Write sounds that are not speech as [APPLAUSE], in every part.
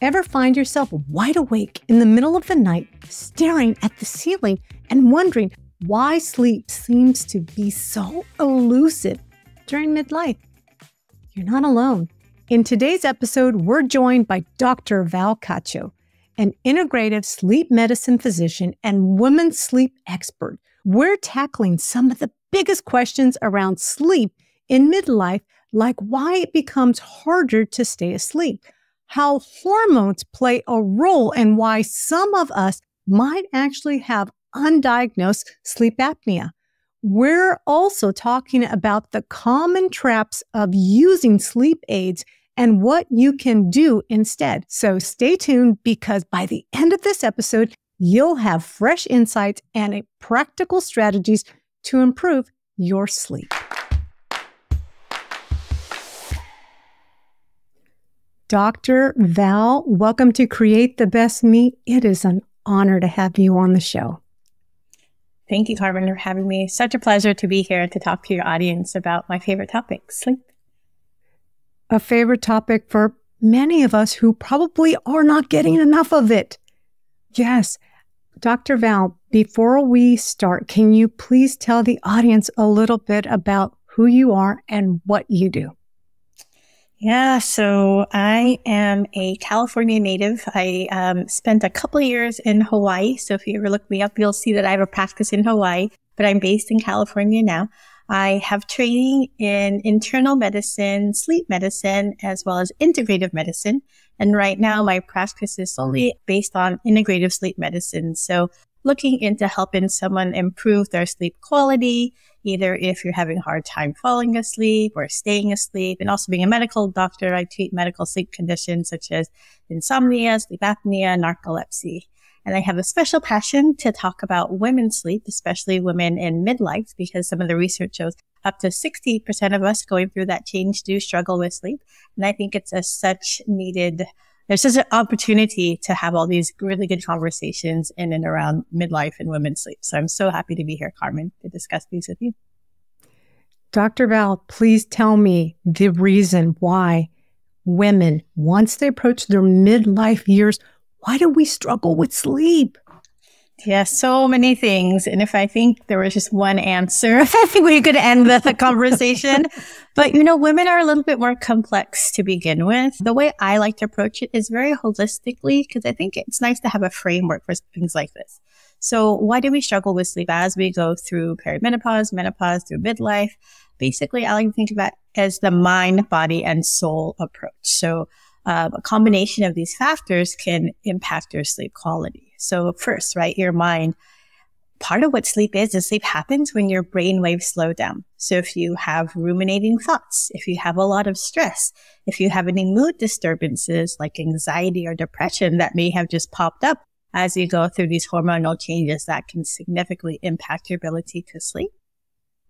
Ever find yourself wide awake in the middle of the night, staring at the ceiling and wondering why sleep seems to be so elusive during midlife? You're not alone. In today's episode, we're joined by Dr. Val Cacho, an integrative sleep medicine physician and women's sleep expert. We're tackling some of the biggest questions around sleep in midlife, like why it becomes harder to stay asleep how hormones play a role and why some of us might actually have undiagnosed sleep apnea. We're also talking about the common traps of using sleep aids and what you can do instead. So stay tuned because by the end of this episode, you'll have fresh insights and practical strategies to improve your sleep. Dr. Val, welcome to Create the Best Me. It is an honor to have you on the show. Thank you, Carmen, for having me. Such a pleasure to be here to talk to your audience about my favorite topic, sleep. A favorite topic for many of us who probably are not getting enough of it. Yes. Dr. Val, before we start, can you please tell the audience a little bit about who you are and what you do? Yeah, so I am a California native. I um, spent a couple years in Hawaii. So if you ever look me up, you'll see that I have a practice in Hawaii, but I'm based in California now. I have training in internal medicine, sleep medicine, as well as integrative medicine. And right now my practice is solely based on integrative sleep medicine. So looking into helping someone improve their sleep quality, either if you're having a hard time falling asleep or staying asleep. And also being a medical doctor, I treat medical sleep conditions such as insomnia, sleep apnea, narcolepsy. And I have a special passion to talk about women's sleep, especially women in midlife, because some of the research shows up to 60% of us going through that change do struggle with sleep. And I think it's a such needed there's just an opportunity to have all these really good conversations in and around midlife and women's sleep. So I'm so happy to be here, Carmen, to discuss these with you. Dr. Val, please tell me the reason why women, once they approach their midlife years, why do we struggle with sleep? Yeah, so many things. And if I think there was just one answer, [LAUGHS] I think we could end the [LAUGHS] conversation. but you know, women are a little bit more complex to begin with. The way I like to approach it is very holistically because I think it's nice to have a framework for things like this. So why do we struggle with sleep as we go through perimenopause, menopause, through midlife? Basically, I like to think about as the mind, body, and soul approach. So uh, a combination of these factors can impact your sleep quality. So first, right, your mind. Part of what sleep is, is sleep happens when your brain waves slow down. So if you have ruminating thoughts, if you have a lot of stress, if you have any mood disturbances like anxiety or depression that may have just popped up as you go through these hormonal changes that can significantly impact your ability to sleep.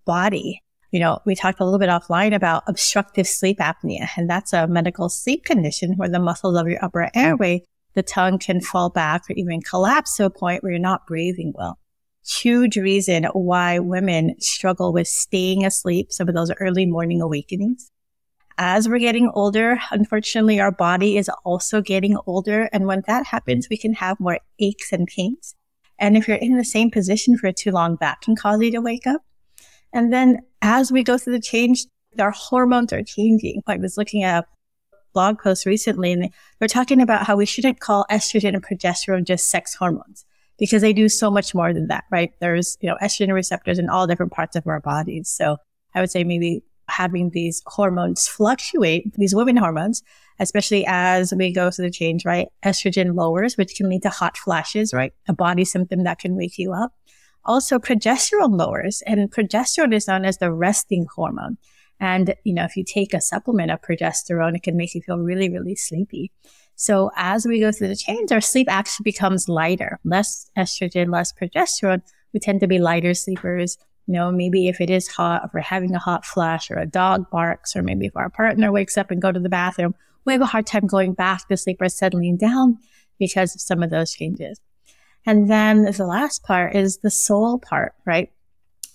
Body. You know, we talked a little bit offline about obstructive sleep apnea, and that's a medical sleep condition where the muscles of your upper airway the tongue can fall back or even collapse to a point where you're not breathing well. Huge reason why women struggle with staying asleep, some of those early morning awakenings. As we're getting older, unfortunately, our body is also getting older. And when that happens, we can have more aches and pains. And if you're in the same position for too long, that can cause you to wake up. And then as we go through the change, our hormones are changing. I was looking at blog post recently and they're talking about how we shouldn't call estrogen and progesterone just sex hormones because they do so much more than that, right? There's, you know, estrogen receptors in all different parts of our bodies. So I would say maybe having these hormones fluctuate, these women hormones, especially as we go through the change, right? Estrogen lowers, which can lead to hot flashes, right? A body symptom that can wake you up. Also, progesterone lowers, and progesterone is known as the resting hormone. And, you know, if you take a supplement of progesterone, it can make you feel really, really sleepy. So as we go through the change, our sleep actually becomes lighter, less estrogen, less progesterone. We tend to be lighter sleepers. You know, maybe if it is hot, if we're having a hot flash or a dog barks, or maybe if our partner wakes up and go to the bathroom, we have a hard time going back to sleep or settling down because of some of those changes. And then the last part is the soul part, right?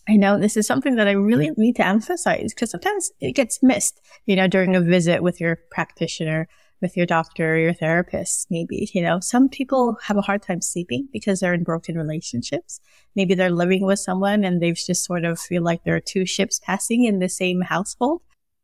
I know this is something that I really need to emphasize because sometimes it gets missed, you know, during a visit with your practitioner. with your doctor or your therapist, maybe. You know, some people have a hard time sleeping because they're in broken relationships. Maybe they're living with someone and they've just sort of feel like there are two ships passing in the same household.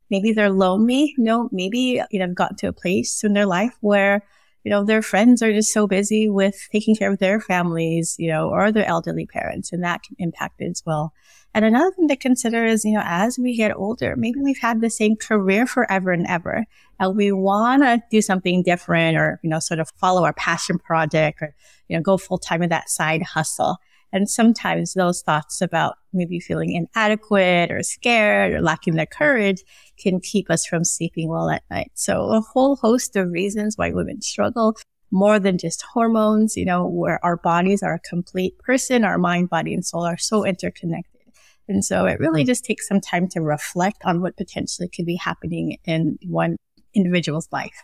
Maybe they're lonely. No, maybe, you know, gotten to a place in their life where, you know, their friends are just so busy with taking care of their families, you know, or their elderly parents, and that can impact it as well. And another thing to consider is, you know, as we get older, maybe we've had the same career forever and ever, and we want to do something different or, you know, sort of follow our passion project or, you know, go full time in that side hustle. And sometimes those thoughts about maybe feeling inadequate or scared or lacking the courage can keep us from sleeping well at night. So a whole host of reasons why women struggle more than just hormones, you know, where our bodies are a complete person, our mind, body, and soul are so interconnected. And so it really just takes some time to reflect on what potentially could be happening in one individual's life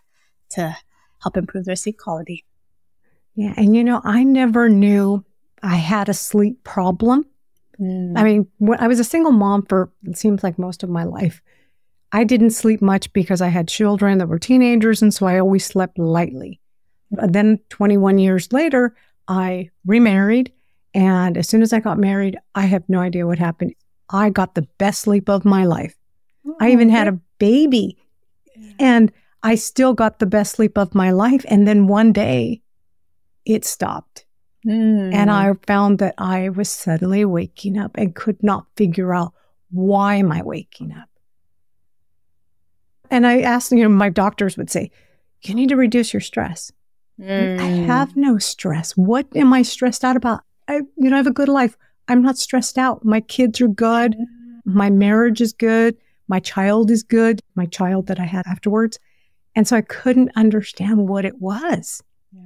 to help improve their sleep quality. Yeah. And you know, I never knew I had a sleep problem. Mm. I mean, when I was a single mom for it seems like most of my life. I didn't sleep much because I had children that were teenagers, and so I always slept lightly. But then 21 years later, I remarried. And as soon as I got married, I have no idea what happened. I got the best sleep of my life. Oh, I even had a baby, and I still got the best sleep of my life. And then one day, it stopped. Mm. And I found that I was suddenly waking up and could not figure out why am I waking up? And I asked, you know, my doctors would say, you need to reduce your stress. Mm. I have no stress. What am I stressed out about? I, you know, I have a good life. I'm not stressed out. My kids are good. My marriage is good. My child is good. My child that I had afterwards. And so I couldn't understand what it was. Yeah.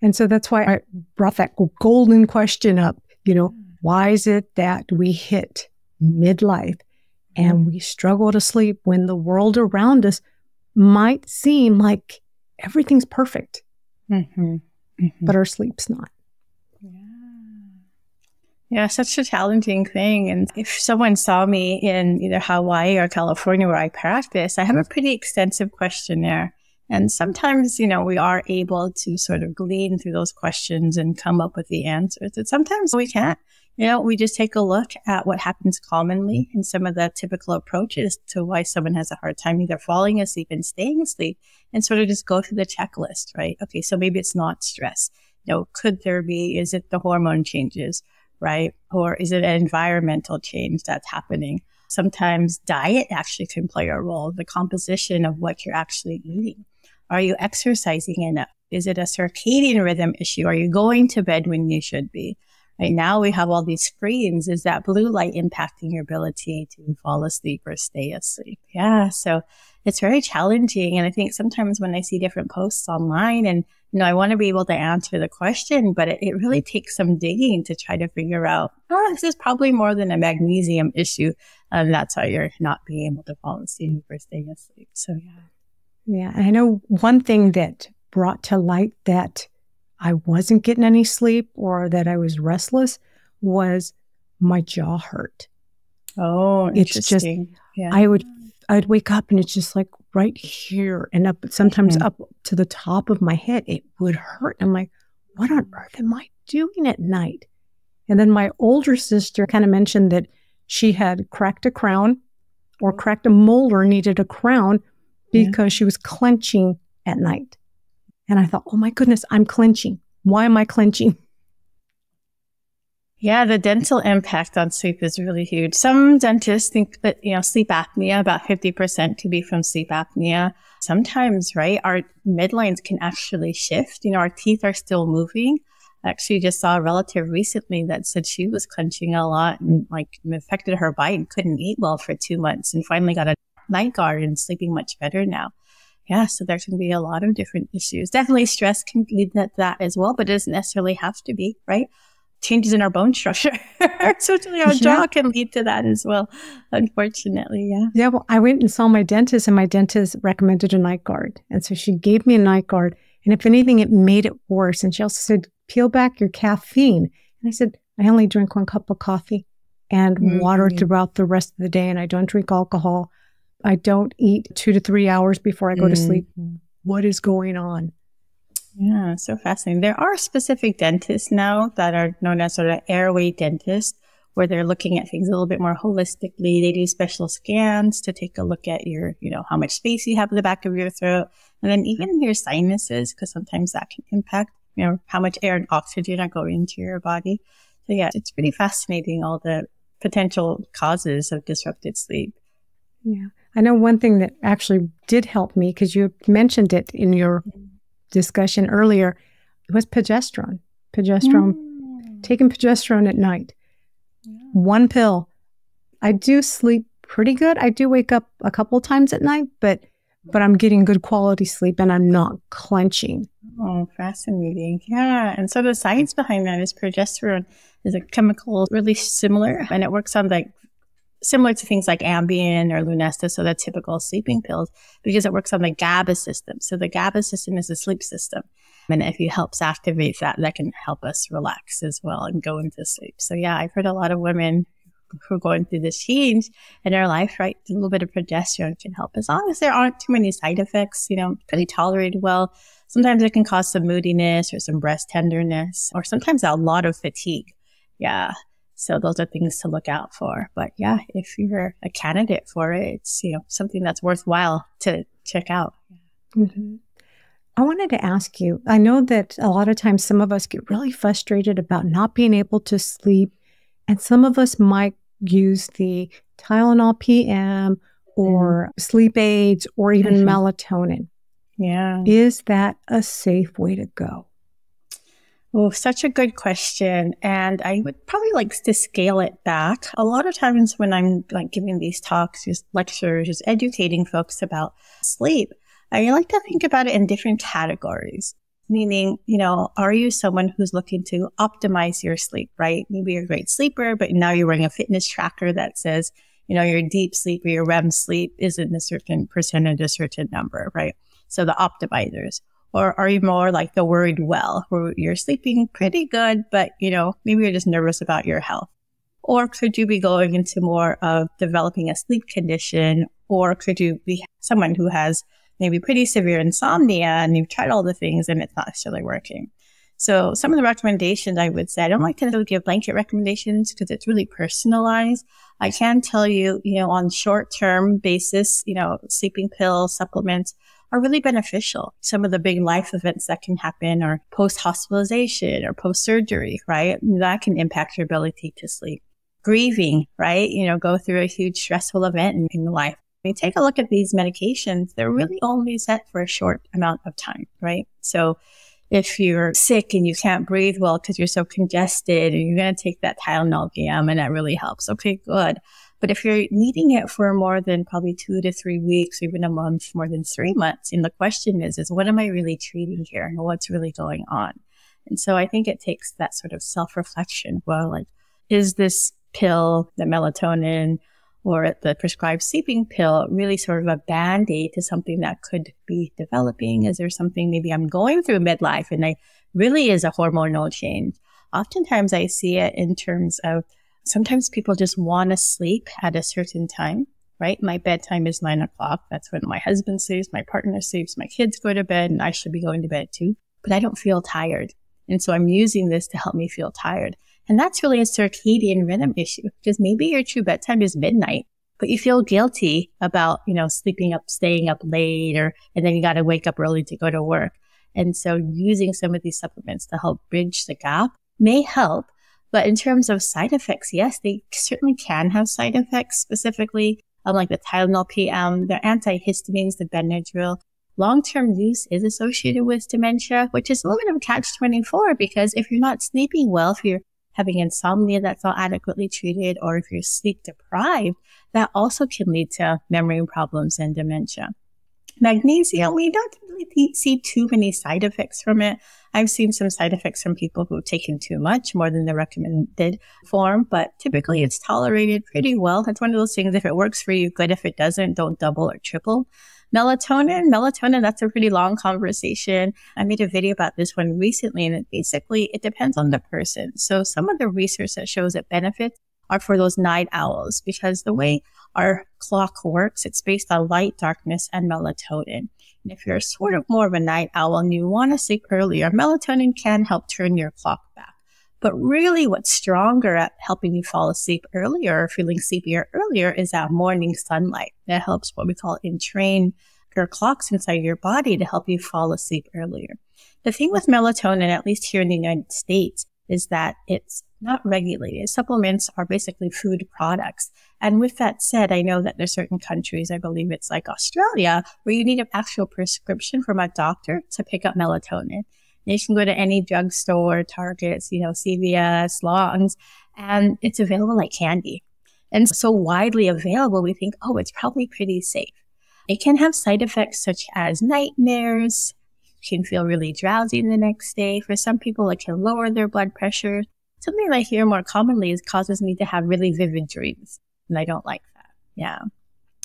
And so that's why I brought that golden question up. You know, why is it that we hit midlife and mm-hmm. we struggle to sleep when the world around us might seem like everything's perfect, mm-hmm. Mm-hmm. but our sleep's not? Yeah, such a challenging thing. And if someone saw me in either Hawaii or California where I practice, I have a pretty extensive questionnaire and sometimes, you know, we are able to sort of glean through those questions and come up with the answers. And sometimes we can't. You know, we just take a look at what happens commonly mm-hmm. in some of the typical approaches to why someone has a hard time either falling asleep and staying asleep and sort of just go through the checklist, right? Okay. So maybe it's not stress. You know, could there be, is it the hormone changes, right? Or is it an environmental change that's happening? Sometimes diet actually can play a role, the composition of what you're actually eating. Are you exercising enough? Is it a circadian rhythm issue? Are you going to bed when you should be? Right now we have all these screens. Is that blue light impacting your ability to fall asleep or stay asleep? Yeah. So it's very challenging. And I think sometimes when I see different posts online and, you know, I want to be able to answer the question, but it, it really takes some digging to try to figure out, oh, this is probably more than a magnesium issue. And that's why you're not being able to fall asleep or stay asleep. So yeah. Yeah. I know one thing that brought to light that I wasn't getting any sleep or that I was restless was my jaw hurt. Oh, it's just yeah. I would I'd wake up and it's just like right here and up sometimes up to the top of my head. It would hurt. I'm like, what on earth am I doing at night? And then my older sister kind of mentioned that she had cracked a crown or mm. cracked a molar, needed a crown because yeah. she was clenching at night. And I thought, oh my goodness, I'm clenching. Why am I clenching? [LAUGHS] Yeah, the dental impact on sleep is really huge. Some dentists think that, you know, sleep apnea, about 50% could be from sleep apnea. Sometimes, right, our midlines can actually shift. You know, our teeth are still moving. I actually just saw a relative recently that said she was clenching a lot and like affected her bite and couldn't eat well for two months and finally got a night guard and sleeping much better now. Yeah, so there can be a lot of different issues. Definitely stress can lead to that as well, but it doesn't necessarily have to be, right? Changes in our bone structure, [LAUGHS] certainly our yeah. jaw can lead to that as well, unfortunately. Yeah. Yeah. Well, I went and saw my dentist, and my dentist recommended a night guard. And so she gave me a night guard. And if anything, it made it worse. And she also said, peel back your caffeine. And I said, I only drink one cup of coffee and mm-hmm. water throughout the rest of the day, and I don't drink alcohol. I don't eat two to three hours before I go mm. to sleep. What is going on? Yeah, so fascinating. There are specific dentists now that are known as sort of airway dentists, where they're looking at things a little bit more holistically. They do special scans to take a look at your, you know, how much space you have in the back of your throat, and then even your sinuses, because sometimes that can impact, you know, how much air and oxygen are going into your body. So yeah, it's pretty fascinating all the potential causes of disrupted sleep. Yeah. I know one thing that actually did help me because you mentioned it in your discussion earlier was progesterone. Progesterone, mm. taking progesterone at night. Yeah. One pill. I do sleep pretty good. I do wake up a couple times at night, but but I'm getting good quality sleep and I'm not clenching. Oh, fascinating. Yeah. And so the science behind that is progesterone is a chemical really similar and it works on like similar to things like Ambien or Lunesta, so the typical sleeping pills, because it works on the GABA system. So the GABA system is a sleep system. And if it helps activate that, that can help us relax as well and go into sleep. So yeah, I've heard a lot of women who are going through this change in their life, right? A little bit of progesterone can help as long as there aren't too many side effects, you know, pretty tolerated well. Sometimes it can cause some moodiness or some breast tenderness or sometimes a lot of fatigue. Yeah. So those are things to look out for. But yeah, if you're a candidate for it, it's you know something that's worthwhile to check out. Mm-hmm. I wanted to ask you. I know that a lot of times some of us get really frustrated about not being able to sleep, and some of us might use the Tylenol PM or mm. sleep aids or even mm-hmm. melatonin. Yeah. Is that a safe way to go? Oh, such a good question. And I would probably like to scale it back. A lot of times when I'm like giving these talks, just lectures, just educating folks about sleep, I like to think about it in different categories. Meaning, you know, are you someone who's looking to optimize your sleep, right? Maybe you're a great sleeper, but now you're wearing a fitness tracker that says, you know, your deep sleep or your REM sleep is in a certain percentage, a certain number, right? So the optimizers. Or are you more like the worried well, where you're sleeping pretty good, but you know, maybe you're just nervous about your health? Or could you be going into more of developing a sleep condition? Or could you be someone who has maybe pretty severe insomnia and you've tried all the things and it's not necessarily working? So some of the recommendations I would say, I don't like to give blanket recommendations because it's really personalized. I can tell you, you know, on short term basis, you know, sleeping pills, supplements are really beneficial. Some of the big life events that can happen are post hospitalization or post surgery, right? That can impact your ability to sleep. Grieving, right? You know, go through a huge stressful event in, in life. When you take a look at these medications, they're really only set for a short amount of time, right? So if you're sick and you can't breathe well because you're so congested and you're going to take that Tylenol PM and that really helps. Okay, good. But if you're needing it for more than probably two to three weeks, even a month, more than three months, and the question is, is what am I really treating here and what's really going on? And so I think it takes that sort of self reflection. Well, like, is this pill, the melatonin, or the prescribed sleeping pill really sort of a band aid to something that could be developing? Is there something maybe I'm going through midlife and I really is a hormonal change? Oftentimes I see it in terms of Sometimes people just want to sleep at a certain time, right? My bedtime is nine o'clock. That's when my husband sleeps, my partner sleeps, my kids go to bed, and I should be going to bed too. But I don't feel tired. And so I'm using this to help me feel tired. And that's really a circadian rhythm issue because maybe your true bedtime is midnight, but you feel guilty about, you know, sleeping up, staying up late or, and then you got to wake up early to go to work. And so using some of these supplements to help bridge the gap may help, but in terms of side effects, yes, they certainly can have side effects, specifically um, like the Tylenol PM, the antihistamines, the Benadryl. Long-term use is associated with dementia, which is a little bit of a catch-24 because if you're not sleeping well, if you're having insomnia that's not adequately treated, or if you're sleep deprived, that also can lead to memory problems and dementia. Magnesium, we don't really see too many side effects from it. I've seen some side effects from people who've taken too much, more than the recommended form, but typically it's tolerated pretty well. That's one of those things. If it works for you, good. If it doesn't, don't double or triple. Melatonin, melatonin, that's a pretty long conversation. I made a video about this one recently, and it basically, it depends on the person. So some of the research that shows it benefits are for those night owls because the way our clock works, it's based on light, darkness, and melatonin. And if you're sort of more of a night owl and you want to sleep earlier, melatonin can help turn your clock back. But really what's stronger at helping you fall asleep earlier or feeling sleepier earlier is that morning sunlight. That helps what we call entrain your clocks inside your body to help you fall asleep earlier. The thing with melatonin, at least here in the United States, is that it's not regulated. Supplements are basically food products. And with that said, I know that there's certain countries, I believe it's like Australia, where you need an actual prescription from a doctor to pick up melatonin. And you can go to any drugstore, Targets, you know, CVS, Longs, and it's available like candy. And so widely available, we think, oh, it's probably pretty safe. It can have side effects such as nightmares, can feel really drowsy the next day. For some people, it can lower their blood pressure. Something I hear more commonly is causes me to have really vivid dreams. And I don't like that. Yeah.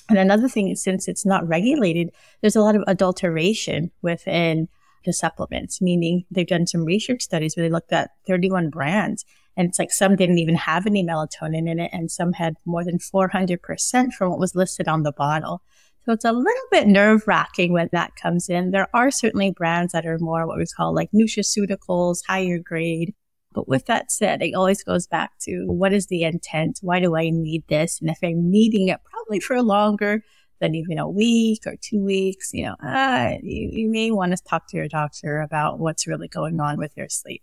And another thing is since it's not regulated, there's a lot of adulteration within the supplements, meaning they've done some research studies where they looked at 31 brands and it's like some didn't even have any melatonin in it and some had more than 400% from what was listed on the bottle. So it's a little bit nerve wracking when that comes in. There are certainly brands that are more what we call like nutraceuticals, higher grade. But with that said, it always goes back to what is the intent? Why do I need this? And if I'm needing it probably for longer than even a week or two weeks, you know, uh, you, you may want to talk to your doctor about what's really going on with your sleep.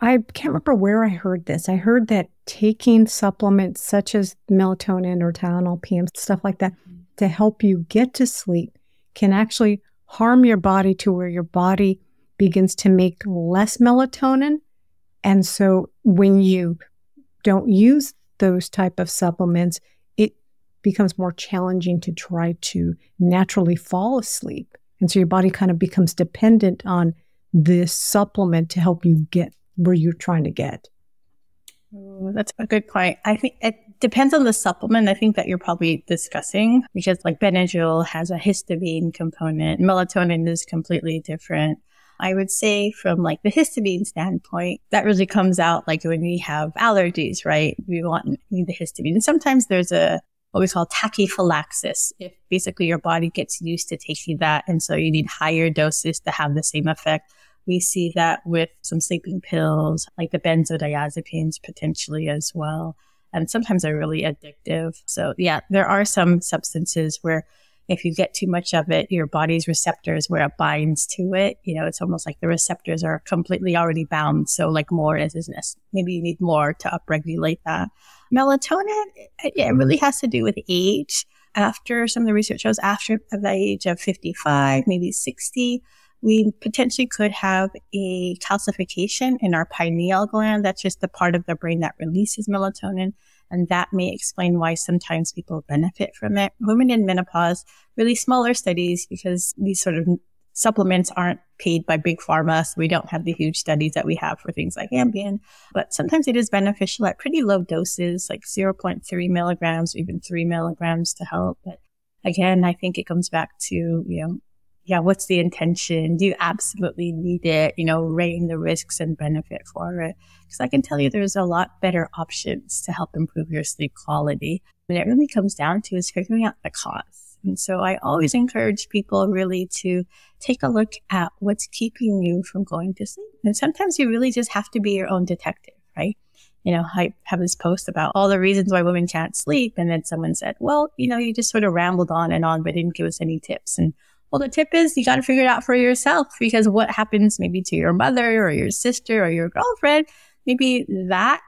I can't remember where I heard this. I heard that taking supplements such as melatonin or Tylenol PM, stuff like that, to help you get to sleep can actually harm your body to where your body begins to make less melatonin. And so when you don't use those type of supplements, it becomes more challenging to try to naturally fall asleep. And so your body kind of becomes dependent on this supplement to help you get where you're trying to get. that's a good point. I think it depends on the supplement I think that you're probably discussing because like Benadryl has a histamine component. Melatonin is completely different. I would say from like the histamine standpoint, that really comes out like when we have allergies, right? We want need the histamine. And sometimes there's a what we call tachyphylaxis. If basically your body gets used to taking that, and so you need higher doses to have the same effect. We see that with some sleeping pills, like the benzodiazepines potentially as well and sometimes they're really addictive. So yeah, there are some substances where if you get too much of it, your body's receptors where it binds to it, you know, it's almost like the receptors are completely already bound. So like more is, is maybe you need more to upregulate that. Melatonin, yeah, it really has to do with age. After some of the research shows after the age of 55, maybe 60, we potentially could have a calcification in our pineal gland. That's just the part of the brain that releases melatonin. And that may explain why sometimes people benefit from it. Women in menopause, really smaller studies because these sort of supplements aren't paid by big pharma. So we don't have the huge studies that we have for things like Ambien, but sometimes it is beneficial at pretty low doses, like 0.3 milligrams, even three milligrams to help. But again, I think it comes back to, you know, yeah, what's the intention? Do you absolutely need it? You know, weighing the risks and benefit for it. Because I can tell you there's a lot better options to help improve your sleep quality. And it really comes down to is figuring out the cause. And so I always encourage people really to take a look at what's keeping you from going to sleep. And sometimes you really just have to be your own detective, right? You know, I have this post about all the reasons why women can't sleep. And then someone said, well, you know, you just sort of rambled on and on, but didn't give us any tips. And well, the tip is you got to figure it out for yourself because what happens maybe to your mother or your sister or your girlfriend, maybe that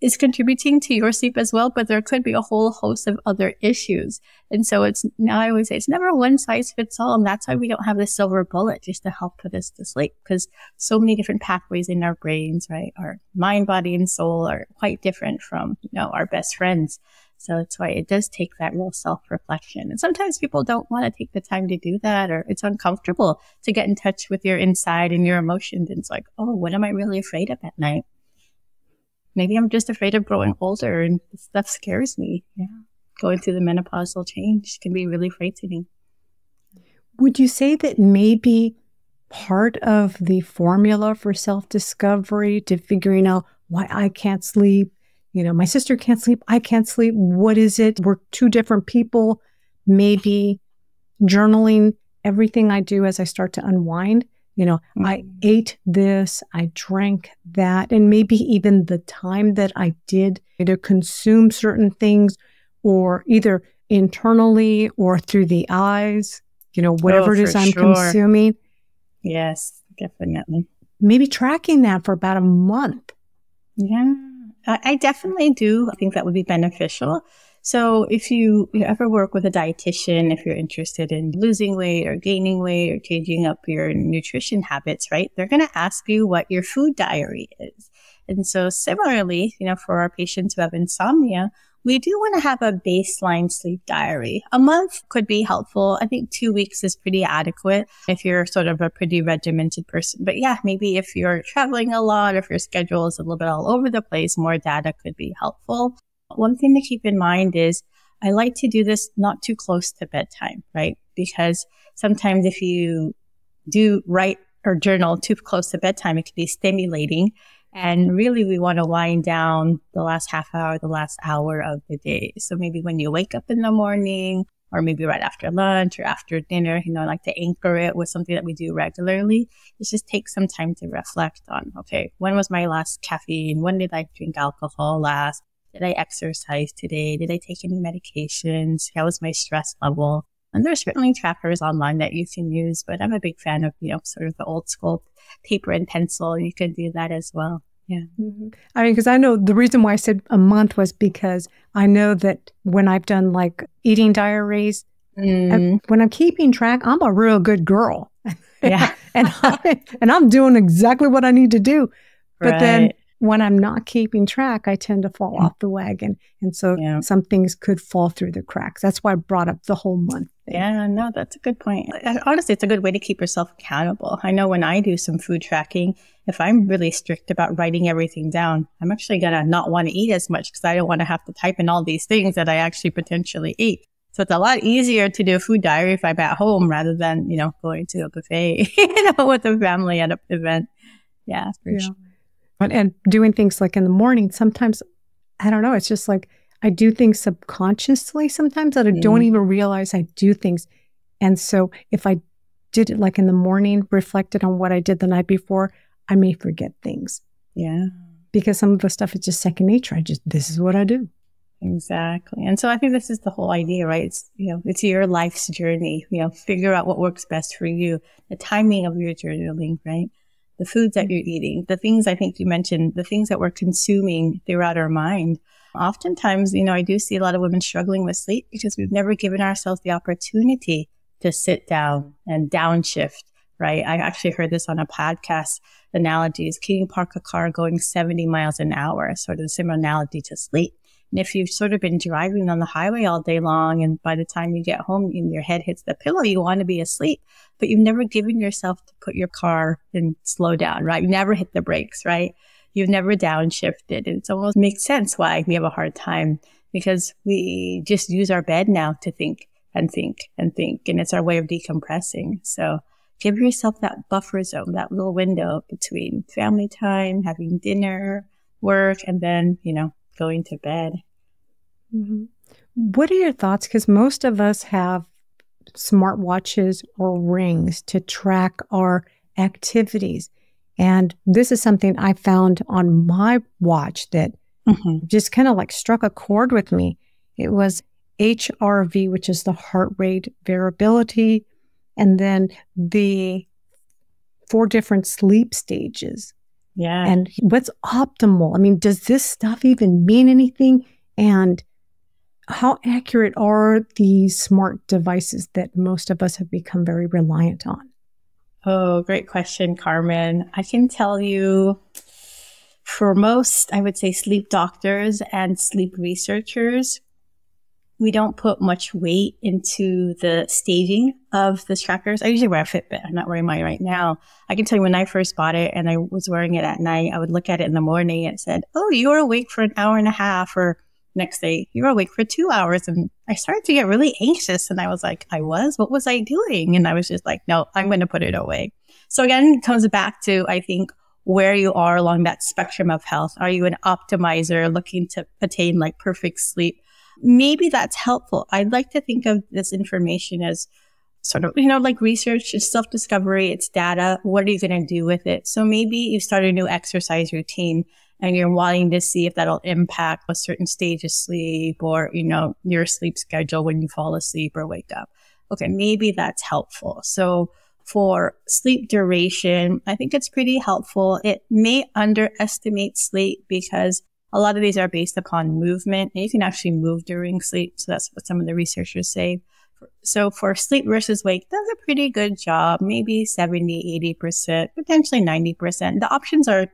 is contributing to your sleep as well, but there could be a whole host of other issues. And so it's now I always say it's never one size fits all. And that's why we don't have the silver bullet just to help put us to sleep because so many different pathways in our brains, right? Our mind, body, and soul are quite different from, you know, our best friends. So that's why it does take that real self reflection. And sometimes people don't want to take the time to do that, or it's uncomfortable to get in touch with your inside and your emotions. And it's like, oh, what am I really afraid of at night? Maybe I'm just afraid of growing older and stuff scares me. Yeah. Going through the menopausal change can be really frightening. Would you say that maybe part of the formula for self discovery to figuring out why I can't sleep you know, my sister can't sleep. I can't sleep. What is it? We're two different people. Maybe journaling everything I do as I start to unwind. You know, mm-hmm. I ate this, I drank that, and maybe even the time that I did either consume certain things or either internally or through the eyes, you know, whatever oh, it is I'm sure. consuming. Yes, definitely. Maybe tracking that for about a month. Yeah, I definitely do. I think that would be beneficial. So if you, you ever work with a dietitian, if you're interested in losing weight or gaining weight or changing up your nutrition habits, right? They're going to ask you what your food diary is. And so similarly, you know, for our patients who have insomnia, we do want to have a baseline sleep diary. A month could be helpful. I think two weeks is pretty adequate if you're sort of a pretty regimented person. But yeah, maybe if you're traveling a lot, if your schedule is a little bit all over the place, more data could be helpful. One thing to keep in mind is I like to do this not too close to bedtime, right? Because sometimes if you do write or journal too close to bedtime, it can be stimulating. And really, we want to wind down the last half hour, the last hour of the day. So maybe when you wake up in the morning, or maybe right after lunch or after dinner, you know, like to anchor it with something that we do regularly. It just takes some time to reflect on, okay, when was my last caffeine? When did I drink alcohol last? Did I exercise today? Did I take any medications? How was my stress level? And there's certainly trackers online that you can use, but I'm a big fan of, you know, sort of the old school paper and pencil. You can do that as well. Yeah. Mm-hmm. I mean, because I know the reason why I said a month was because I know that when I've done like eating diaries, mm. I, when I'm keeping track, I'm a real good girl. Yeah. [LAUGHS] and, I, and I'm doing exactly what I need to do. But right. then when I'm not keeping track, I tend to fall yeah. off the wagon. And so yeah. some things could fall through the cracks. That's why I brought up the whole month. Thing. Yeah, no, that's a good point. Honestly, it's a good way to keep yourself accountable. I know when I do some food tracking, if I'm really strict about writing everything down, I'm actually going to not want to eat as much because I don't want to have to type in all these things that I actually potentially eat. So it's a lot easier to do a food diary if I'm at home rather than, you know, going to a buffet, [LAUGHS] you know, with a family at an event. Yeah, for yeah. sure and doing things like in the morning, sometimes, I don't know, it's just like I do things subconsciously sometimes that I mm. don't even realize I do things. And so if I did it like in the morning, reflected on what I did the night before, I may forget things. Yeah. Because some of the stuff is just second nature. I just, this is what I do. Exactly. And so I think this is the whole idea, right? It's, you know, it's your life's journey. You know, figure out what works best for you, the timing of your journaling, right? The foods that mm-hmm. you're eating, the things I think you mentioned, the things that we're consuming throughout our mind. Oftentimes, you know, I do see a lot of women struggling with sleep because we've never given ourselves the opportunity to sit down and downshift, right? I actually heard this on a podcast analogy is can you park a car going 70 miles an hour? Sort of similar analogy to sleep. And if you've sort of been driving on the highway all day long and by the time you get home and your head hits the pillow, you want to be asleep, but you've never given yourself to put your car and slow down, right? You never hit the brakes, right? You've never downshifted. It almost makes sense why we have a hard time because we just use our bed now to think and think and think. And it's our way of decompressing. So give yourself that buffer zone, that little window between family time, having dinner, work, and then, you know, going to bed. Mm-hmm. What are your thoughts? Because most of us have smartwatches or rings to track our activities. And this is something I found on my watch that mm-hmm. just kind of like struck a chord with me. It was HRV, which is the heart rate variability, and then the four different sleep stages. Yeah. And what's optimal? I mean, does this stuff even mean anything? And how accurate are these smart devices that most of us have become very reliant on? Oh, great question, Carmen. I can tell you for most, I would say sleep doctors and sleep researchers, we don't put much weight into the staging of the trackers. I usually wear a Fitbit. I'm not wearing mine right now. I can tell you when I first bought it and I was wearing it at night, I would look at it in the morning and it said, Oh, you were awake for an hour and a half or next day you were awake for two hours. And I started to get really anxious and I was like, I was, what was I doing? And I was just like, no, I'm going to put it away. So again, it comes back to, I think, where you are along that spectrum of health. Are you an optimizer looking to attain like perfect sleep? Maybe that's helpful. I'd like to think of this information as sort of, you know, like research, it's self discovery, it's data. What are you going to do with it? So maybe you start a new exercise routine and you're wanting to see if that'll impact a certain stage of sleep or, you know, your sleep schedule when you fall asleep or wake up. Okay. Maybe that's helpful. So for sleep duration, I think it's pretty helpful. It may underestimate sleep because a lot of these are based upon movement and you can actually move during sleep. So that's what some of the researchers say. So for sleep versus wake, does a pretty good job, maybe 70, 80%, potentially 90%. The options are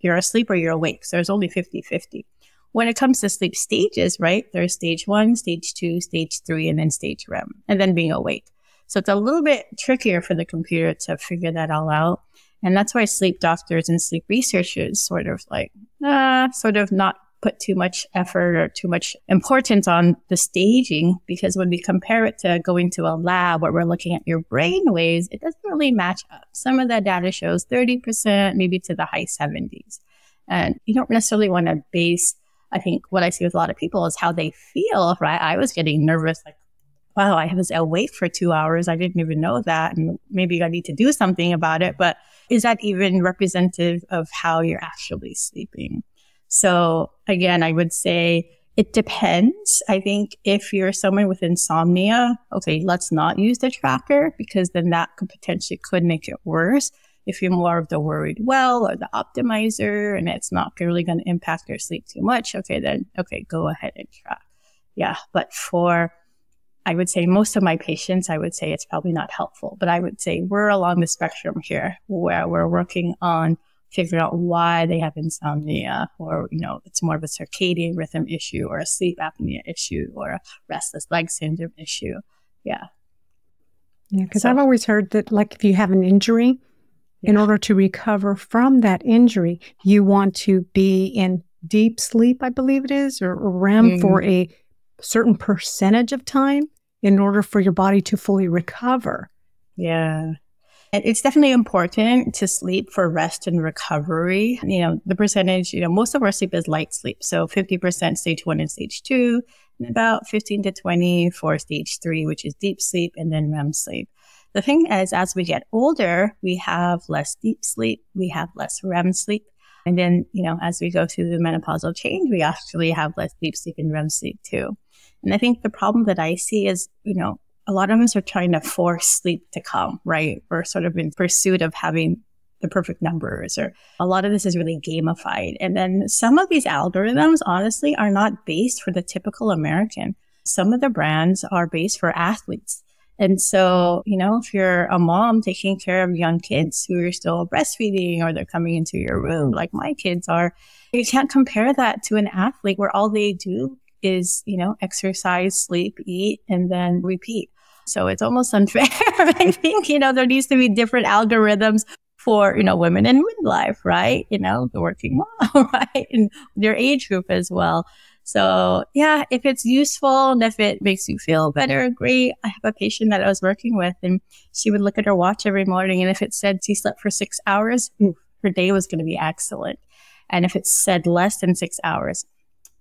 you're asleep or you're awake. So there's only 50 50. When it comes to sleep stages, right? There's stage one, stage two, stage three, and then stage REM, and then being awake. So it's a little bit trickier for the computer to figure that all out. And that's why sleep doctors and sleep researchers sort of like, uh, sort of not put too much effort or too much importance on the staging because when we compare it to going to a lab where we're looking at your brain waves, it doesn't really match up. Some of the data shows 30%, maybe to the high 70s. And you don't necessarily want to base, I think what I see with a lot of people is how they feel, right? I was getting nervous, like, wow, I was awake for two hours. I didn't even know that. And maybe I need to do something about it. But is that even representative of how you're actually sleeping? So again, I would say it depends. I think if you're someone with insomnia, okay, let's not use the tracker because then that could potentially could make it worse. If you're more of the worried well or the optimizer and it's not really going to impact your sleep too much, okay, then okay, go ahead and track. Yeah. But for I would say most of my patients, I would say it's probably not helpful, but I would say we're along the spectrum here where we're working on figuring out why they have insomnia or, you know, it's more of a circadian rhythm issue or a sleep apnea issue or a restless leg syndrome issue. Yeah. Yeah. Cause so, I've always heard that like if you have an injury, yeah. in order to recover from that injury, you want to be in deep sleep, I believe it is, or, REM mm. for a certain percentage of time in order for your body to fully recover. Yeah. And it's definitely important to sleep for rest and recovery. You know, the percentage, you know, most of our sleep is light sleep. So 50% stage one and stage two, and about 15 to 20 for stage three, which is deep sleep and then REM sleep. The thing is, as we get older, we have less deep sleep, we have less REM sleep. And then, you know, as we go through the menopausal change, we actually have less deep sleep and REM sleep too. And I think the problem that I see is, you know, a lot of us are trying to force sleep to come, right? We're sort of in pursuit of having the perfect numbers or a lot of this is really gamified. And then some of these algorithms, honestly, are not based for the typical American. Some of the brands are based for athletes. And so, you know, if you're a mom taking care of young kids who are still breastfeeding or they're coming into your room, like my kids are, you can't compare that to an athlete where all they do is, you know, exercise, sleep, eat, and then repeat. So it's almost [LAUGHS] unfair. I think, you know, there needs to be different algorithms for, you know, women in midlife, right? You know, the working [LAUGHS] mom, right? And their age group as well. So yeah, if it's useful and if it makes you feel better, great. I have a patient that I was working with and she would look at her watch every morning. And if it said she slept for six hours, her day was going to be excellent. And if it said less than six hours,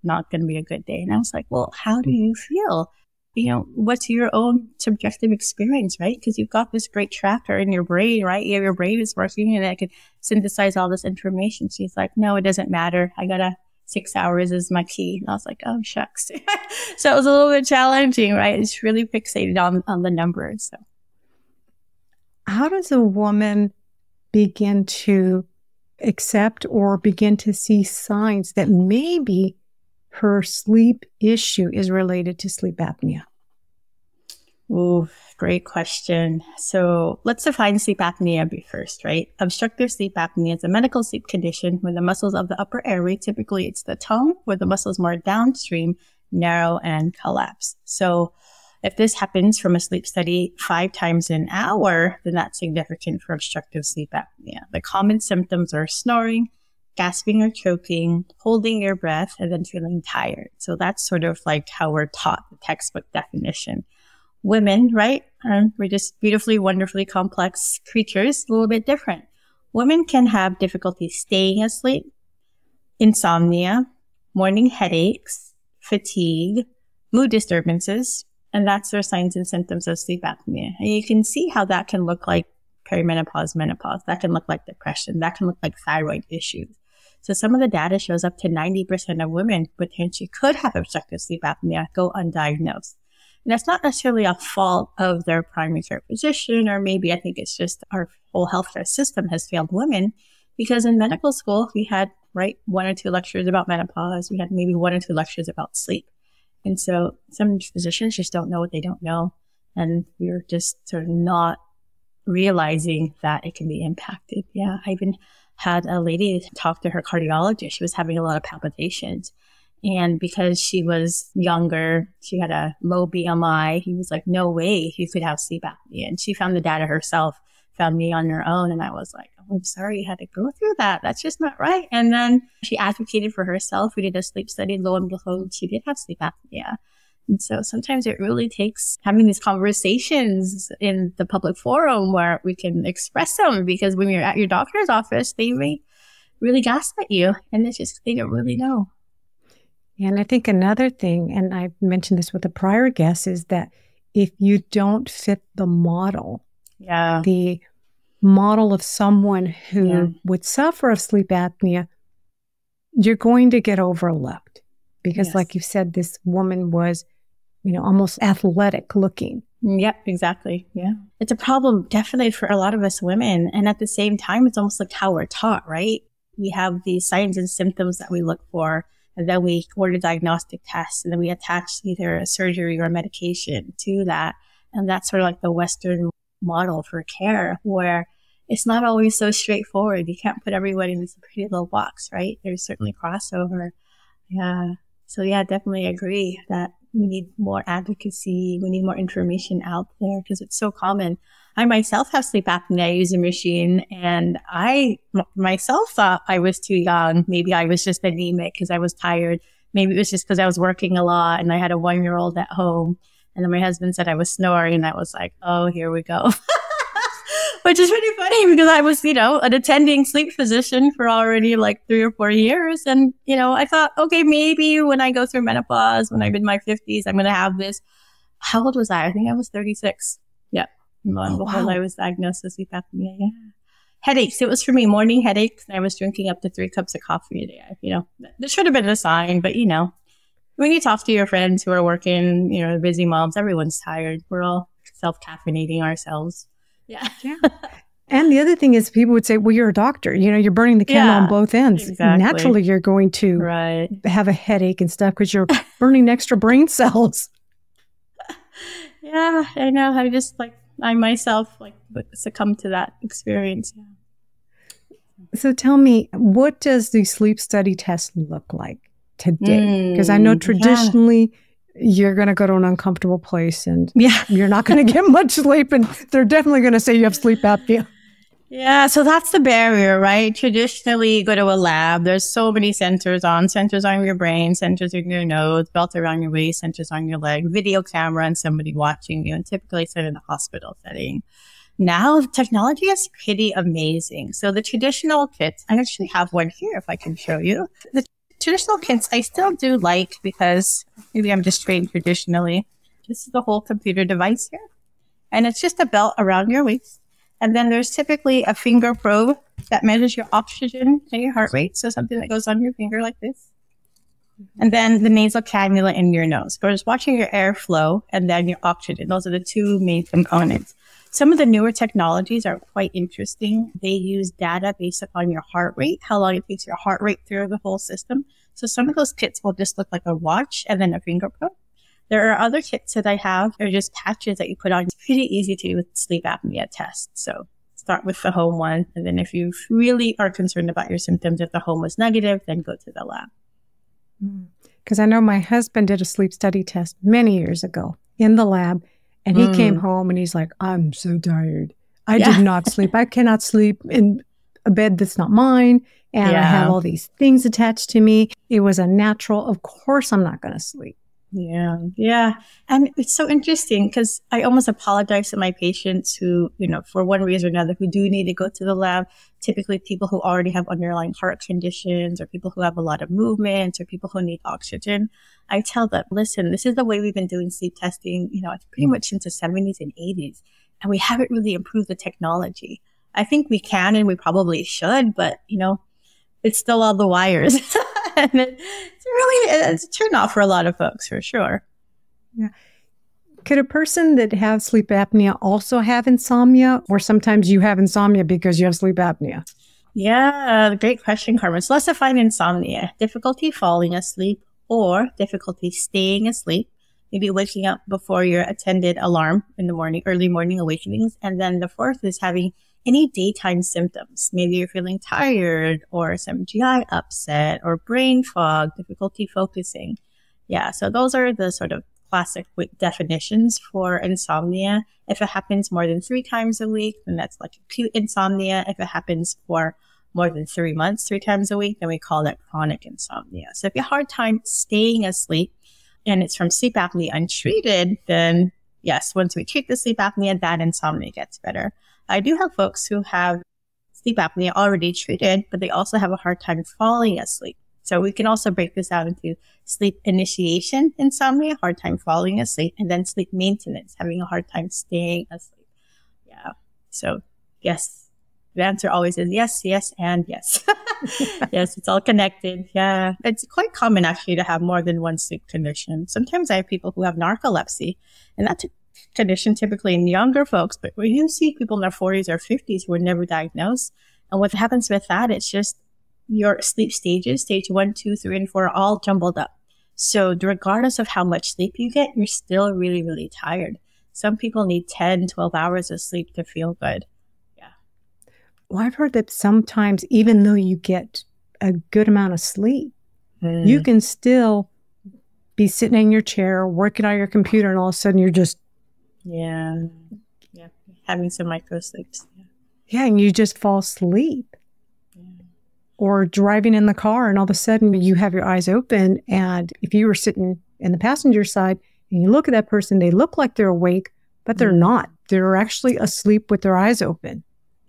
not going to be a good day. And I was like, well, how do mm. you feel? you know, what's your own subjective experience, right? Because you've got this great tracker in your brain, right? Yeah, your brain is working and it can synthesize all this information. She's like, no, it doesn't matter. I gotta six hours is my key. And I was like, oh shucks. [LAUGHS] so it was a little bit challenging, right? It's really fixated on, on the numbers. So how does a woman begin to accept or begin to see signs that maybe her sleep issue is related to sleep apnea? Oh, great question. So let's define sleep apnea first, right? Obstructive sleep apnea is a medical sleep condition when the muscles of the upper airway, typically it's the tongue, where the muscles more downstream, narrow and collapse. So if this happens from a sleep study five times an hour, then that's significant for obstructive sleep apnea. The common symptoms are snoring, gasping or choking, holding your breath, and then feeling tired. So that's sort of like how we're taught the textbook definition. Women, right? Um, we're just beautifully, wonderfully complex creatures, a little bit different. women can have difficulty staying asleep, insomnia, morning headaches, fatigue, mood disturbances, and that's their signs and symptoms of sleep apnea. And you can see how that can look like perimenopause, menopause. That can look like depression. That can look like thyroid issues. So some of the data shows up to 90% of women potentially could have obstructive sleep apnea go undiagnosed. And that's not necessarily a fault of their primary care physician, or maybe I think it's just our whole healthcare system has failed women because in medical school, we had, right, one or two lectures about menopause. We had maybe one or two lectures about sleep. And so some physicians just don't know what they don't know. And we're just sort of not realizing that it can be impacted. Yeah. I even had a lady talk to her cardiologist. She was having a lot of palpitations. And because she was younger, she had a low BMI. He was like, no way you could have sleep apnea. And she found the data herself, found me on her own. And I was like, oh, I'm sorry you had to go through that. That's just not right. And then she advocated for herself. We did a sleep study. Lo and behold, she did have sleep apnea. And so sometimes it really takes having these conversations in the public forum where we can express them because when you're at your doctor's office, they may really gaslight you and it's just, they don't really know. And I think another thing, and I mentioned this with a prior guest, is that if you don't fit the model, yeah, the model of someone who yeah. would suffer of sleep apnea, you're going to get overlooked because, yes. like you said, this woman was, you know, almost athletic looking. Mm, yep, exactly. Yeah. It's a problem definitely for a lot of us women. And at the same time, it's almost like how we're taught, right? We have these signs and symptoms that we look for and then we order diagnostic tests and then we attach either a surgery or a medication to that. And that's sort of like the Western model for care where it's not always so straightforward. You can't put everybody in this pretty little box, right? There's certainly mm. crossover. Yeah. So yeah, definitely agree that we need more advocacy. We need more information out there because it's so common. I myself have sleep apnea. I use a machine and I m- myself thought I was too young. Maybe I was just anemic because I was tired. Maybe it was just because I was working a lot and I had a one year old at home. And then my husband said I was snoring and I was like, oh, here we go. [LAUGHS] Which is pretty funny because I was, you know, an attending sleep physician for already like three or four years. And, you know, I thought, okay, maybe when I go through menopause, when I'm in my 50s, I'm going to have this. How old was I? I think I was 36. Yeah. Oh, before wow. I was diagnosed with sleep apnea. Yeah. Headaches. It was for me morning headaches. And I was drinking up to three cups of coffee a day. You know, this should have been a sign, but you know, when you talk to your friends who are working, you know, busy moms, everyone's tired. We're all self caffeinating ourselves. Yeah. yeah. And the other thing is, people would say, well, you're a doctor. You know, you're burning the candle yeah, on both ends. Exactly. Naturally, you're going to right. have a headache and stuff because you're burning extra brain cells. [LAUGHS] Yeah, I know. I just like I myself like succumbed to that experience. Yeah. So tell me, what does the sleep study test look like today? Because mm, I know traditionally yeah. You're going to go to an uncomfortable place and [LAUGHS] yeah. you're not going to get [LAUGHS] much sleep, and they're definitely going to say you have sleep apnea. Yeah, so that's the barrier, right? Traditionally, you go to a lab. There's so many sensors on, sensors on your brain, sensors in your nose, belt around your waist, sensors on your leg, video camera, and somebody watching you. And typically, it's in a hospital setting. Now, technology is pretty amazing. So the traditional kits, I actually have one here if I can show you. The traditional kits I still do like because maybe I'm just trained traditionally. This is the whole computer device here. And it's just a belt around your waist and then there's typically a finger probe that measures your oxygen and your heart rate. So something that goes on your finger like this. And then the nasal cannula in your nose. We're just watching your airflow and then your oxygen. Those are the two main components. Some of the newer technologies are quite interesting. They use data based upon your heart rate, how long it takes your heart rate through the whole system. So some of those kits will just look like a watch and then a finger probe. There are other kits that I have. They're just patches that you put on. It's pretty easy to do with sleep apnea tests. So start with the home one. And then if you really are concerned about your symptoms, if the home was negative, then go to the lab. Because mm. I know my husband did a sleep study test many years ago in the lab. And he mm. came home and he's like, I'm so tired. I yeah. did not sleep. I cannot sleep in a bed that's not mine. And yeah. I have all these things attached to me. It was a natural, of course, I'm not going to sleep. Yeah. Yeah. And it's so interesting because I almost apologize to my patients who, you know, for one reason or another, who do need to go to the lab. Typically people who already have underlying heart conditions or people who have a lot of movement or people who need oxygen. I tell them, listen, this is the way we've been doing sleep testing, you know, it's pretty mm. much since the 70s and 80s. And we haven't really improved the technology. I think we can and we probably should, but you know, it's still all the wires. [LAUGHS] [LAUGHS] and it's really it's a turn off for a lot of folks for sure. Yeah. Could a person that has sleep apnea also have insomnia, or sometimes you have insomnia because you have sleep apnea? Yeah, great question, Carmen. So let's define insomnia: difficulty falling asleep or difficulty staying asleep. Maybe waking up before your attended alarm in the morning, early morning awakenings, and then the fourth is having any daytime symptoms. Maybe you're feeling tired or some GI upset or brain fog, difficulty focusing. Yeah. So those are the sort of classic definitions for insomnia. If it happens more than three times a week, then that's like acute insomnia. If it happens for more than three months, three times a week, then we call that chronic insomnia. So if you have a hard time staying asleep and it's from sleep apnea untreated, then yes, once we treat the sleep apnea, that insomnia gets better. I do have folks who have sleep apnea already treated, but they also have a hard time falling asleep. So we can also break this out into sleep initiation insomnia, hard time falling asleep, and then sleep maintenance, having a hard time staying asleep. Yeah. So yes, the answer always is yes, yes, and yes. [LAUGHS] yes, it's all connected. Yeah. It's quite common actually to have more than one sleep condition. Sometimes I have people who have narcolepsy and that's condition typically in younger folks, but when you see people in their 40s or 50s who are never diagnosed, and what happens with that, it's just your sleep stages, stage one, two, three, and four, are all jumbled up. So regardless of how much sleep you get, you're still really, really tired. Some people need 10, 12 hours of sleep to feel good. Yeah. Well, I've heard that sometimes, even though you get a good amount of sleep, mm. you can still be sitting in your chair, working on your computer, and all of a sudden you're just yeah. Yeah. Having some micro sleeps. Yeah. yeah. And you just fall asleep. Yeah. Or driving in the car and all of a sudden you have your eyes open. And if you were sitting in the passenger side and you look at that person, they look like they're awake, but they're mm. not. They're actually asleep with their eyes open.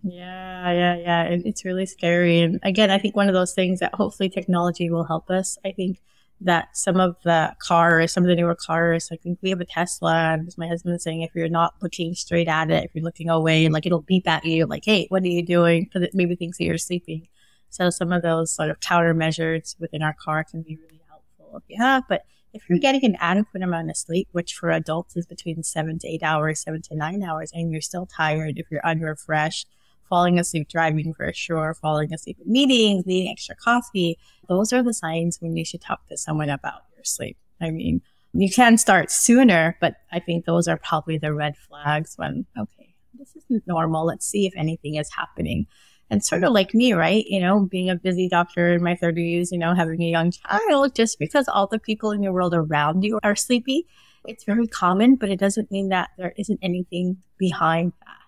Yeah, yeah, yeah. And it's really scary. And again, I think one of those things that hopefully technology will help us. I think that some of the cars, some of the newer cars, like we have a Tesla, and my husband saying if you're not looking straight at it, if you're looking away, like it'll beep at you, like, hey, what are you doing? Because it maybe thinks that you're sleeping. So some of those sort of countermeasures within our car can be really helpful if you have. But if you're getting an adequate amount of sleep, which for adults is between seven to eight hours, seven to nine hours, and you're still tired, if you're unrefreshed, falling asleep driving for sure, falling asleep at meetings, needing extra coffee. Those are the signs when you should talk to someone about your sleep. I mean, you can start sooner, but I think those are probably the red flags when, okay, this isn't normal. Let's see if anything is happening. And sort of like me, right? You know, being a busy doctor in my 30s, you know, having a young child, just because all the people in your world around you are sleepy, it's very common, but it doesn't mean that there isn't anything behind that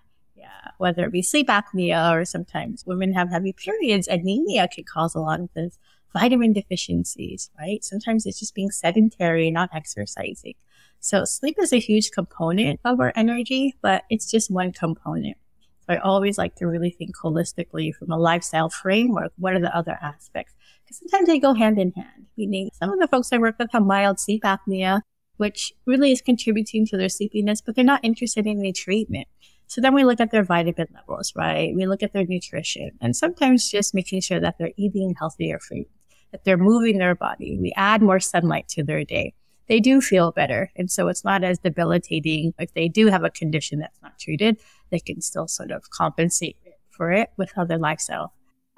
whether it be sleep apnea or sometimes women have heavy periods. Anemia can cause a lot of this. Vitamin deficiencies, right? Sometimes it's just being sedentary, not exercising. So sleep is a huge component of our energy, but it's just one component. So I always like to really think holistically from a lifestyle framework. What are the other aspects? Because sometimes they go hand in hand, meaning some of the folks I work with have mild sleep apnea, which really is contributing to their sleepiness, but they're not interested in any treatment. So then we look at their vitamin levels, right? We look at their nutrition and sometimes just making sure that they're eating healthier food, that they're moving their body. We add more sunlight to their day. They do feel better. And so it's not as debilitating. If they do have a condition that's not treated, they can still sort of compensate for it with other lifestyle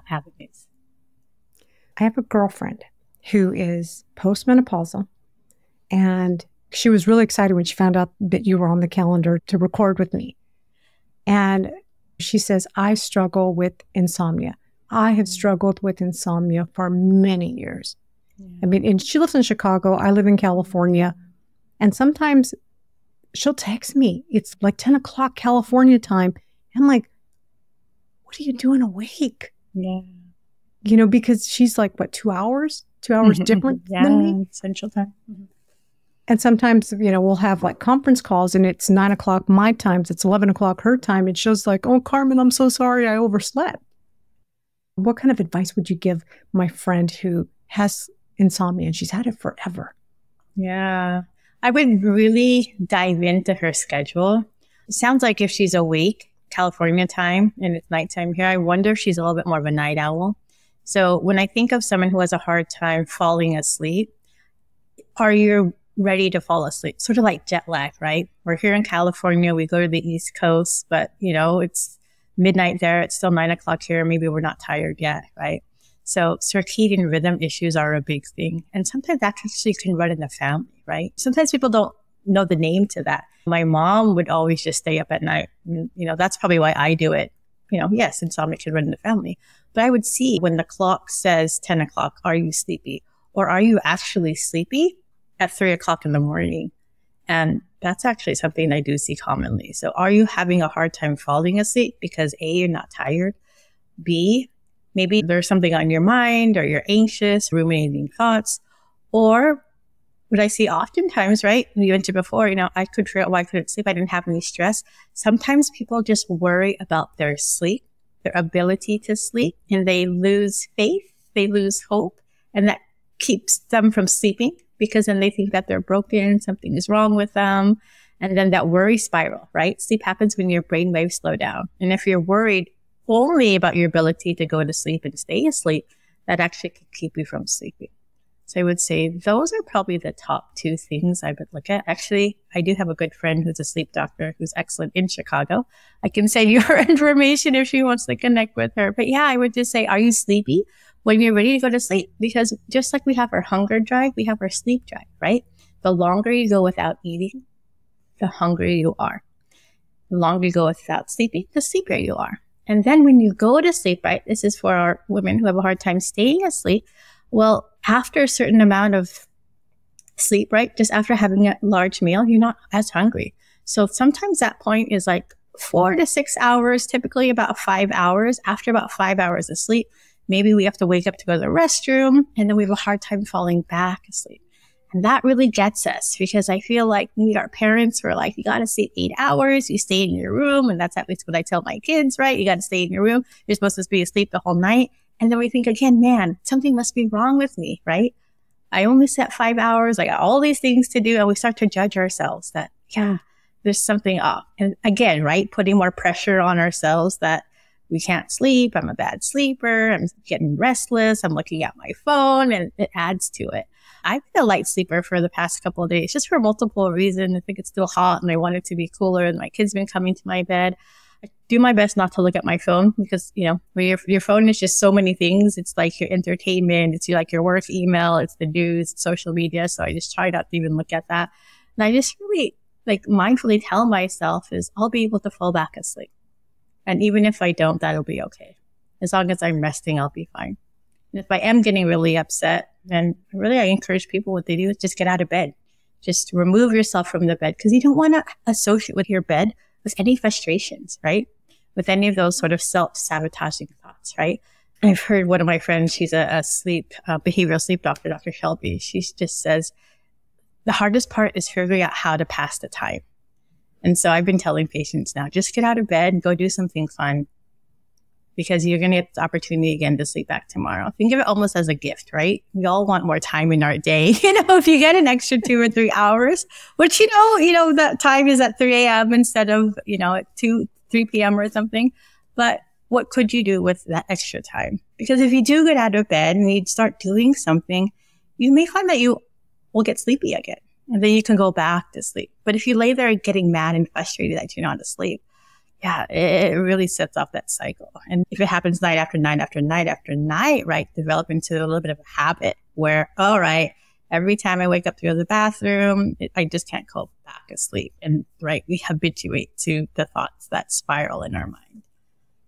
avenues. I have a girlfriend who is postmenopausal and she was really excited when she found out that you were on the calendar to record with me. And she says, I struggle with insomnia. I have struggled with insomnia for many years. Yeah. I mean, and she lives in Chicago. I live in California. And sometimes she'll text me. It's like 10 o'clock California time. I'm like, what are you doing awake? Yeah. You know, because she's like, what, two hours? Two hours [LAUGHS] different yeah, than me? Central time. Mm-hmm. And sometimes, you know, we'll have like conference calls and it's nine o'clock my time, it's 11 o'clock her time. It shows like, oh, Carmen, I'm so sorry I overslept. What kind of advice would you give my friend who has insomnia and she's had it forever? Yeah. I would really dive into her schedule. It sounds like if she's awake, California time, and it's nighttime here, I wonder if she's a little bit more of a night owl. So when I think of someone who has a hard time falling asleep, are you ready to fall asleep? Sort of like jet lag, right? We're here in California, we go to the East Coast, but you know, it's midnight there. It's still nine o'clock here. Maybe we're not tired yet, right? So circadian rhythm issues are a big thing. And sometimes that actually can run in the family, right? Sometimes people don't know the name to that. My mom would always just stay up at night. Mm, you know, that's probably why I do it. You know, yes, insomnia can run in the family, but I would see when the clock says 10 o'clock, are you sleepy? Or are you actually sleepy at three o'clock in the morning? And that's actually something I do see commonly. So are you having a hard time falling asleep because A, you're not tired? B, maybe there's something on your mind or you're anxious, ruminating thoughts. Or what I see oftentimes, right? You mentioned before, you know, I could figure out why I couldn't sleep. I didn't have any stress. Sometimes people just worry about their sleep, their ability to sleep, and they lose faith, they lose hope, and that keeps them from sleeping because then they think that they're broken, something is wrong with them. And then that worry spiral, right? Sleep happens when your brain waves slow down. And if you're worried only about your ability to go to sleep and stay asleep, that actually could keep you from sleeping. So I would say those are probably the top two things I would look at. Actually, I do have a good friend who's a sleep doctor who's excellent in Chicago. I can send you [LAUGHS] her information if she wants to connect with her. But yeah, I would just say, are you sleepy? When you're ready to go to sleep, because just like we have our hunger drive, we have our sleep drive, right? The longer you go without eating, the hungrier you are. The longer you go without sleeping, the sleepier you are. And then when you go to sleep, right? This is for our women who have a hard time staying asleep. Well, after a certain amount of sleep, right? Just after having a large meal, you're not as hungry. So sometimes that point is like four to six hours, typically about five hours. After about five hours of sleep, Maybe we have to wake up to go to the restroom and then we have a hard time falling back asleep. And that really gets us because I feel like maybe our parents were like, you got to sleep eight hours. You stay in your room. And that's at least what I tell my kids, right? You got to stay in your room. You're supposed to be asleep the whole night. And then we think again, man, something must be wrong with me, right? I only slept five hours. I got all these things to do. And we start to judge ourselves that, yeah, there's something off. And again, right? Putting more pressure on ourselves that we can't sleep. I'm a bad sleeper. I'm getting restless. I'm looking at my phone and it adds to it. I've been a light sleeper for the past couple of days, just for multiple reasons. I think it's still hot and I want it to be cooler and my kids been coming to my bed. I do my best not to look at my phone because, you know, your, your phone is just so many things. It's like your entertainment. It's like your work email. It's the news, social media. So I just try not to even look at that. And I just really like mindfully tell myself is I'll be able to fall back asleep. And even if I don't, that'll be okay. As long as I'm resting, I'll be fine. And if I am getting really upset, then really I encourage people what they do is just get out of bed. Just remove yourself from the bed because you don't want to associate with your bed with any frustrations, right? With any of those sort of self sabotaging thoughts, right? I've heard one of my friends, she's a, a sleep, uh, behavioral sleep doctor, Dr. Shelby. She just says, the hardest part is figuring out how to pass the time. And so I've been telling patients now, just get out of bed and go do something fun because you're going to get the opportunity again to sleep back tomorrow. Think of it almost as a gift, right? We all want more time in our day. [LAUGHS] You know, if you get an extra two or three hours, which, you know, you know, that time is at 3 a.m. instead of, you know, at 2, 3 p.m. or something. But what could you do with that extra time? Because if you do get out of bed and you start doing something, you may find that you will get sleepy again and then you can go back to sleep. But if you lay there getting mad and frustrated that you're not asleep, yeah, it, really sets off that cycle. And if it happens night after night after night after night, right, develop into a little bit of a habit where, all right, every time I wake up to go to the bathroom, it, I just can't go back asleep. And right, we habituate to the thoughts that spiral in our mind.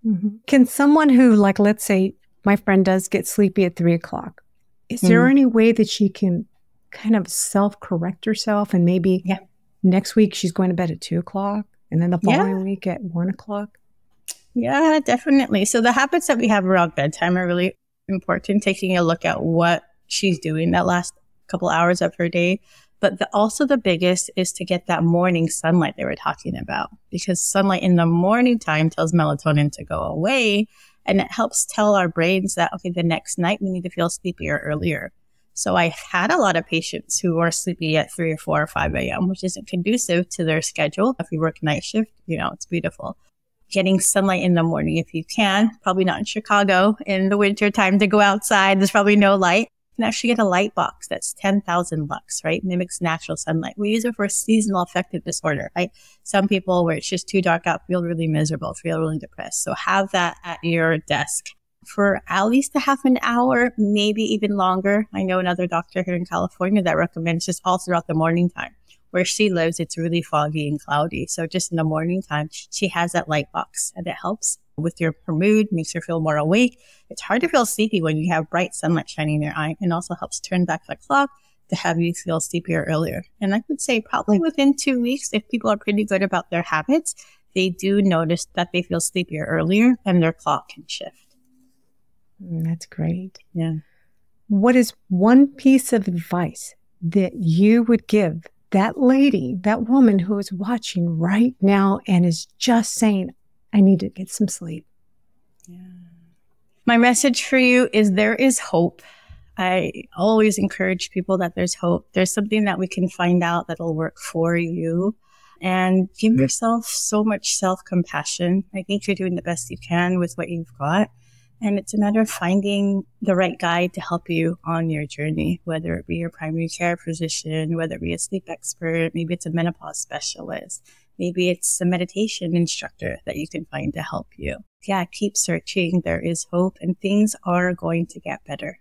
Mm-hmm. Can someone who, like, let's say my friend does get sleepy at three o'clock, is mm. there any way that she can kind of self correct herself and maybe yeah. next week she's going to bed at two o'clock and then the following yeah. week at one o'clock? Yeah, definitely. So the habits that we have around bedtime are really important. Taking a look at what she's doing that last couple hours of her day. But the, also the biggest is to get that morning sunlight they were talking about because sunlight in the morning time tells melatonin to go away and it helps tell our brains that, okay, the next night we need to feel sleepier earlier. So I had a lot of patients who are sleepy at 3 or 4 or 5 a.m., which isn't conducive to their schedule. If you work night shift, you know, it's beautiful. Getting sunlight in the morning if you can, probably not in Chicago in the winter time to go outside. There's probably no light. You can actually get a light box that's 10,000 lux, right? Mimics natural sunlight. We use it for seasonal affective disorder, right? Some people where it's just too dark out feel really miserable, feel really depressed. So have that at your desk for at least a half an hour, maybe even longer. I know another doctor here in California that recommends just all throughout the morning time. Where she lives, it's really foggy and cloudy. So just in the morning time, she has that light box and it helps with your her mood, makes her feel more awake. It's hard to feel sleepy when you have bright sunlight shining in your eye and also helps turn back the clock to have you feel sleepier earlier. And I would say probably within two weeks, if people are pretty good about their habits, they do notice that they feel sleepier earlier and their clock can shift. Mm, that's great. Yeah. What is one piece of advice that you would give that lady, that woman who is watching right now and is just saying, I need to get some sleep? Yeah. My message for you is there is hope. I always encourage people that there's hope. There's something that we can find out that'll work for you and give yourself so much self compassion. I think you're doing the best you can with what you've got. And it's a matter of finding the right guide to help you on your journey, whether it be your primary care physician, whether it be a sleep expert, maybe it's a menopause specialist, maybe it's a meditation instructor that you can find to help you. Yeah, keep searching. There is hope and things are going to get better.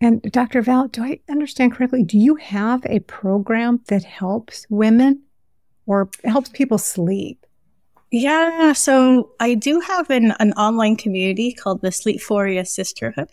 And Dr. Val, do I understand correctly? Do you have a program that helps women or helps people sleep? Yeah, so I do have an, an online community called the Sleephoria Sisterhood.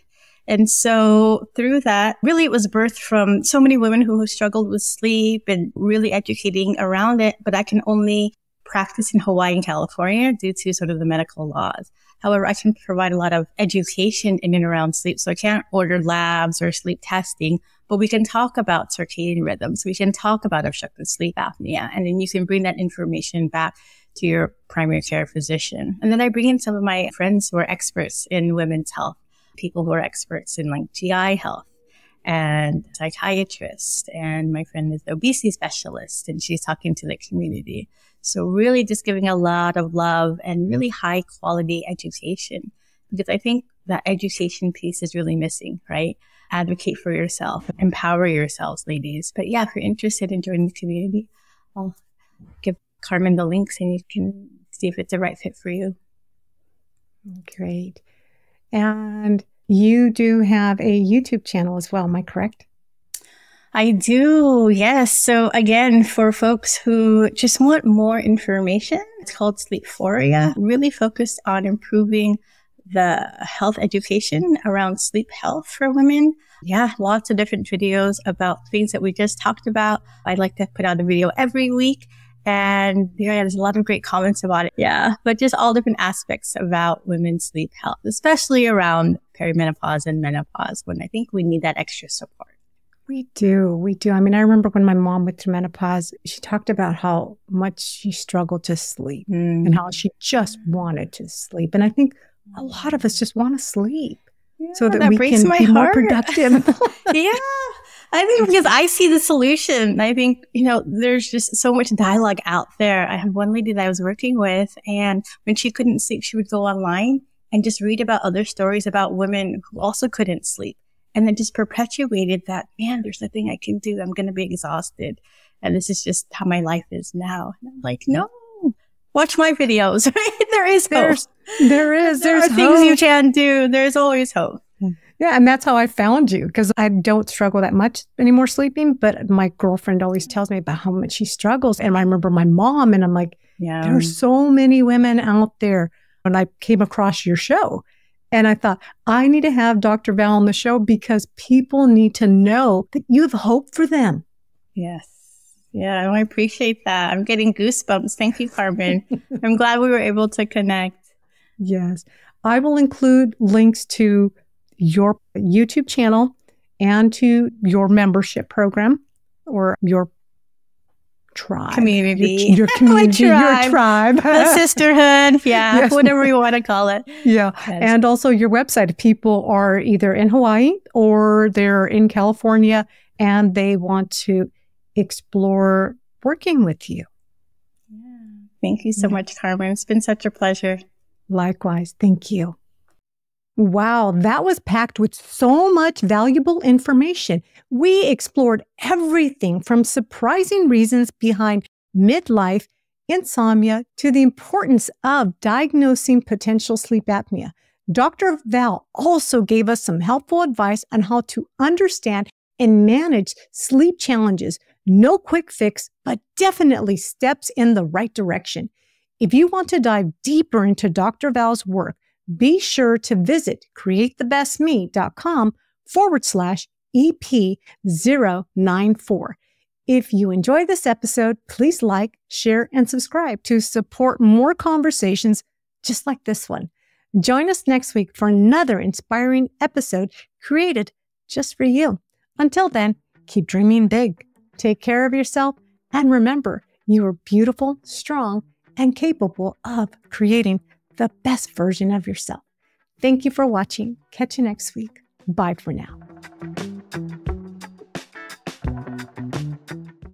And so through that, really it was birthed from so many women who have struggled with sleep and really educating around it. But I can only practice in Hawaii and California due to sort of the medical laws. However, I can provide a lot of education in and around sleep. So I can't order labs or sleep testing, but we can talk about circadian rhythms. We can talk about obstructive sleep apnea. And then you can bring that information back to your primary care physician. And then I bring in some of my friends who are experts in women's health, people who are experts in like GI health and psychiatrists. And my friend is the obesity specialist and she's talking to the community. So really just giving a lot of love and really high quality education because I think that education piece is really missing, right? Advocate for yourself, empower yourselves, ladies. But yeah, if you're interested in joining the community, I'll give Carmen the links and you can see if it's the right fit for you. Great. And you do have a YouTube channel as well, am I correct? I do, yes. So again, for folks who just want more information, it's called Sleephoria, really focused on improving the health education around sleep health for women. Yeah, lots of different videos about things that we just talked about. I'd like to put out a video every week and yeah, there's a lot of great comments about it. Yeah. But just all different aspects about women's sleep health, especially around perimenopause and menopause when I think we need that extra support. We do. We do. I mean, I remember when my mom went through menopause, she talked about how much she struggled to sleep mm. and how she just wanted to sleep. And I think a lot of us just want to sleep yeah, so that, that we can be heart. more productive. [LAUGHS] yeah. I think because I see the solution. I think, you know, there's just so much dialogue out there. I had one lady that I was working with and when she couldn't sleep, she would go online and just read about other stories about women who also couldn't sleep and then just perpetuated that, man, there's nothing I can do. I'm going to be exhausted. And this is just how my life is now. And I'm like, no, watch my videos. there is hope. There's, there is. There there's are things you can do. There's always hope. Yeah, and that's how I found you because I don't struggle that much anymore sleeping. But my girlfriend always tells me about how much she struggles. And I remember my mom, and I'm like, yeah. there are so many women out there. And I came across your show and I thought, I need to have Dr. Val on the show because people need to know that you have hope for them. Yes. Yeah, I appreciate that. I'm getting goosebumps. Thank you, Carmen. [LAUGHS] I'm glad we were able to connect. Yes. I will include links to your YouTube channel and to your membership program or your tribe. Community. Your, your [LAUGHS] community, tribe. your tribe. The [LAUGHS] sisterhood. Yeah. [LAUGHS] Yes. Whatever you want to call it. yeah. Yes. And also your website. If people are either in Hawaii or they're in California and they want to explore working with you. Thank you so Yeah. much, Carmen. It's been such a pleasure. Likewise. Thank you. Wow, that was packed with so much valuable information. We explored everything from surprising reasons behind midlife insomnia to the importance of diagnosing potential sleep apnea. Dr. Val also gave us some helpful advice on how to understand and manage sleep challenges. No quick fix, but definitely steps in the right direction. If you want to dive deeper into Dr. Val's work, be sure to visit createthebestme.com forward slash EP094. If you enjoy this episode, please like, share, and subscribe to support more conversations just like this one. Join us next week for another inspiring episode created just for you. Until then, keep dreaming big, take care of yourself, and remember you are beautiful, strong, and capable of creating the best version of yourself. Thank you for watching. Catch you next week. Bye for now.